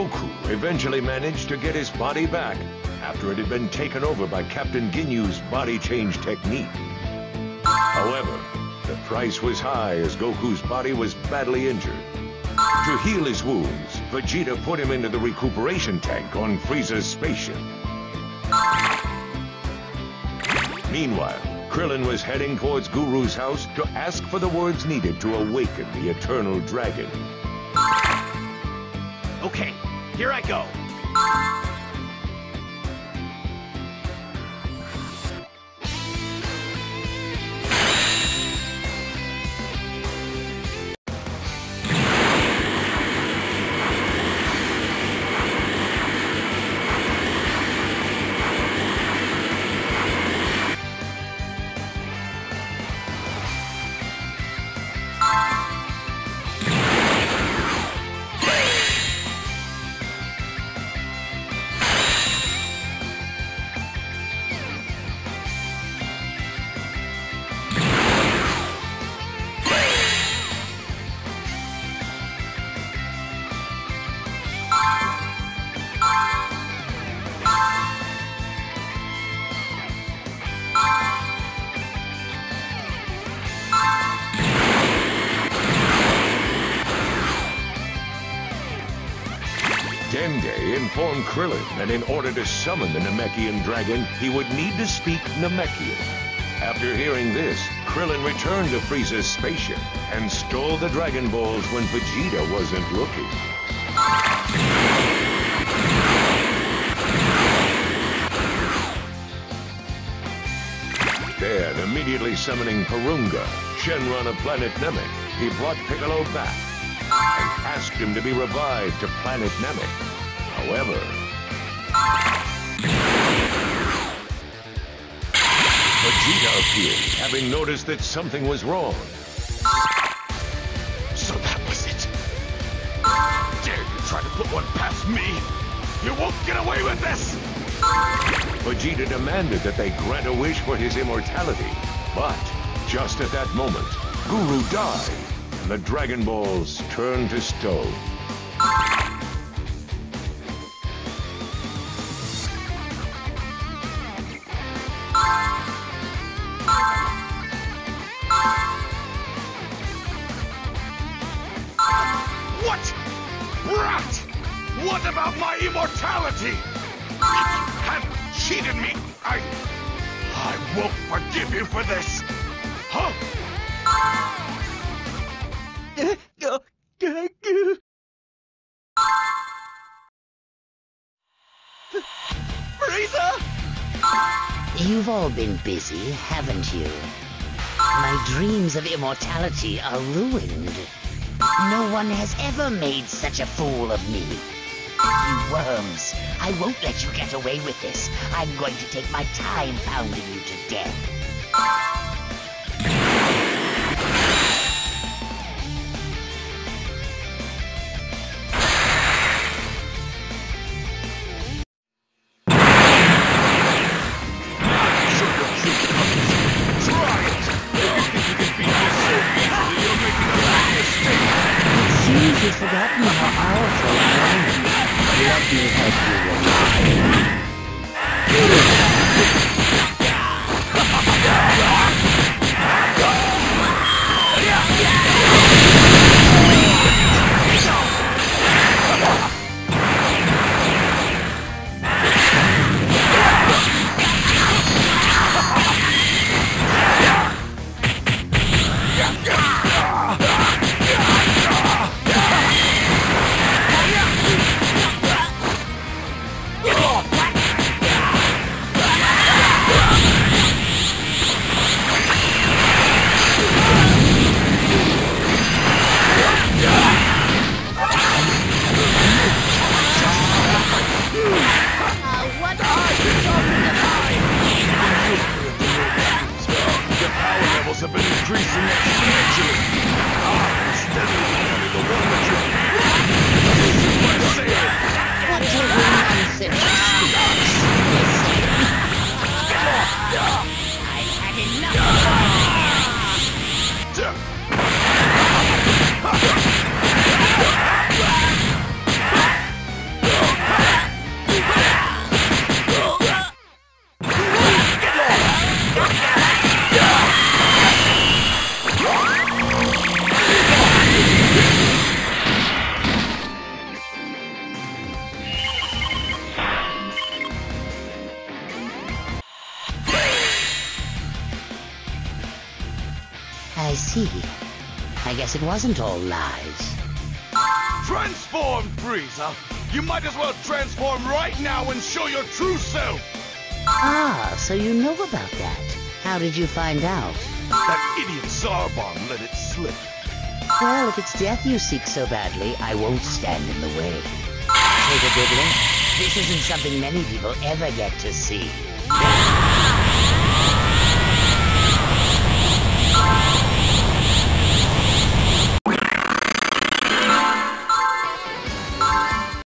Goku eventually managed to get his body back after it had been taken over by Captain Ginyu's body change technique. However, the price was high as Goku's body was badly injured. To heal his wounds, Vegeta put him into the recuperation tank on Frieza's spaceship. Meanwhile, Krillin was heading towards Guru's house to ask for the words needed to awaken the Eternal Dragon. Okay, here I go. Dende informed Krillin that in order to summon the Namekian dragon, he would need to speak Namekian. After hearing this, Krillin returned to Frieza's spaceship and stole the Dragon Balls when Vegeta wasn't looking. Then, immediately summoning Porunga, Shenron of planet Namek, he brought Piccolo back and asked him to be revived to planet Namek. However, Vegeta appeared, having noticed that something was wrong. So that was it. Dare you try to put one past me? You won't get away with this! Vegeta demanded that they grant a wish for his immortality. But, just at that moment, Guru died, and the Dragon Balls turned to stone. What about my immortality? You have cheated me, I... I won't forgive you for this! Huh? Frieza! You've all been busy, haven't you? My dreams of immortality are ruined. No one has ever made such a fool of me. You worms, I won't let you get away with this. I'm going to take my time pounding you to death. Forgotten how powerful I. Let me help you have been increasing exponentially. Ah, steadily becoming the one that you're... Is! What nonsense I guess it wasn't all lies. Transform, Frieza! You might as well transform right now and show your true self! Ah, so you know about that. How did you find out? That idiot Zarbon let it slip. Well, if it's death you seek so badly, I won't stand in the way. Take a good look. This isn't something many people ever get to see.